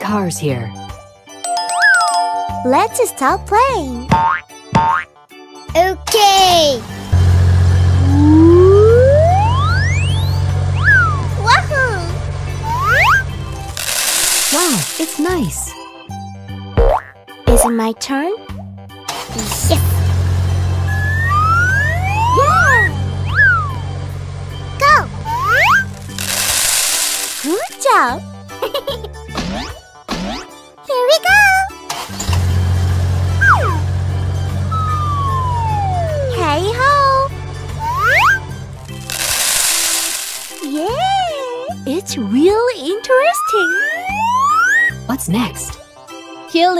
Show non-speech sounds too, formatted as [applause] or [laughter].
cars here. Let's stop playing. Okay. Wahoo! Wow, it's nice. Is it my turn? Yes! Yeah! Go! Good job! [laughs] Yeah! It's really interesting! What's next? Here,